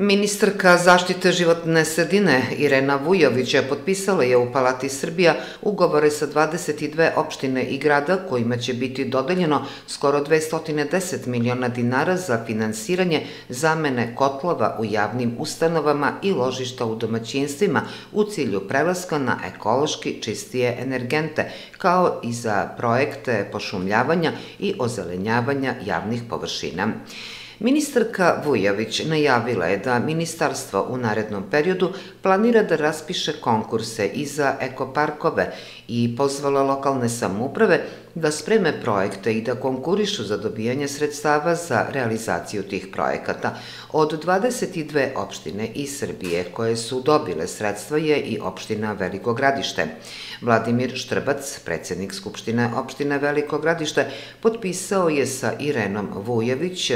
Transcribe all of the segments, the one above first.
Ministarka zaštite životne sredine Irena Vujović potpisala je u Palati Srbija ugovore sa 22 opštine i grada kojima će biti dodeljeno skoro 210 miliona dinara za finansiranje zamene kotlova u javnim ustanovama i ložišta u domaćinstvima u cilju prelaska na ekološki čistije energente, kao i za projekte pošumljavanja i ozelenjavanja javnih površina. Ministarka Vujović najavila je da ministarstvo u narednom periodu planira da raspiše konkurse i za ekoparkove i pozvala lokalne samuprave da spreme projekte i da konkurišu za dobijanje sredstava za realizaciju tih projekata. Od 22 opštine iz Srbije koje su dobile sredstva je i opština Veliko gradište. Vladimir Štrbac, predsednik Skupštine opštine Veliko gradište, potpisao je sa Irenom Vujević,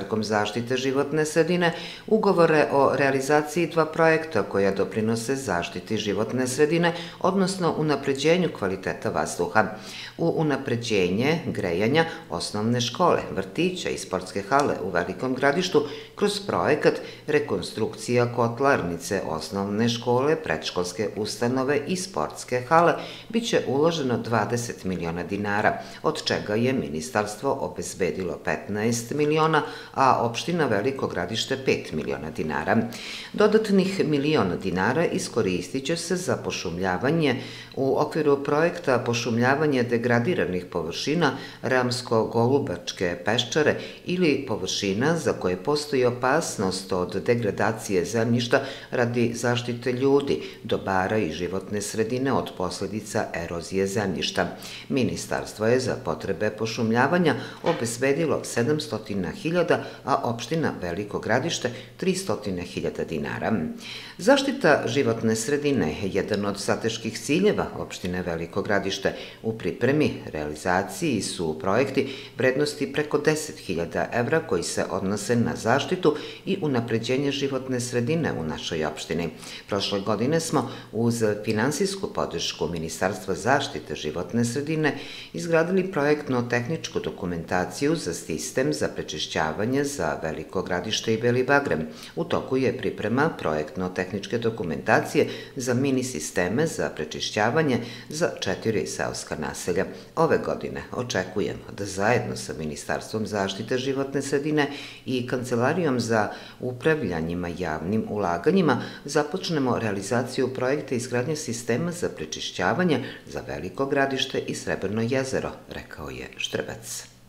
ministarkom zaštite životne sredine, ugovore o realizaciji dva projekta koja doprinose zaštiti životne sredine, odnosno unapređenju kvaliteta vazduha. U unapređenje grejanja osnovne škole, vrtića i sportske hale u Velikom gradištu kroz projekat rekonstrukcija kotlarnice osnovne škole, predškolske ustanove i sportske hale biće uloženo 20 miliona dinara, od čega je ministarstvo obezbedilo 15 miliona, a opština Veliko gradište 5 miliona dinara. Dodatnih miliona dinara iskoristit će se za pošumljavanje u okviru projekta pošumljavanje degradiranih površina Ramsko-Golubačke peščare ili površina za koje postoji opasnost od degradacije zemljišta radi zaštite ljudi, dobara i životne sredine od posledica erozije zemljišta. Ministarstvo je za potrebe pošumljavanja obezbedilo 700.000, a opština Veliko gradište 300.000 dinara. Zaštita životne sredine je jedan od strateških ciljeva opštine Veliko gradište. U pripremi realizaciji su projekti vrednosti preko 10.000 evra koji se odnose na zaštitu i unapređenje životne sredine u našoj opštini. Prošle godine smo uz finansijsku podršku Ministarstva zaštite životne sredine izgradili projektno-tehničku dokumentaciju za sistem za prečišćavanje za Veliko gradište i Beli Bagrem. U toku je priprema projektno-tehničke dokumentacije za mini sisteme za prečišćavanje za četiri seoska naselja. Ove godine očekujemo da zajedno sa Ministarstvom zaštite životne sredine i Kancelarijom za upravljanjima javnim ulaganjima započnemo realizaciju projekta izgradnje sistema za prečišćavanje za Veliko gradište i Srebrno jezero, rekao je Štrebac.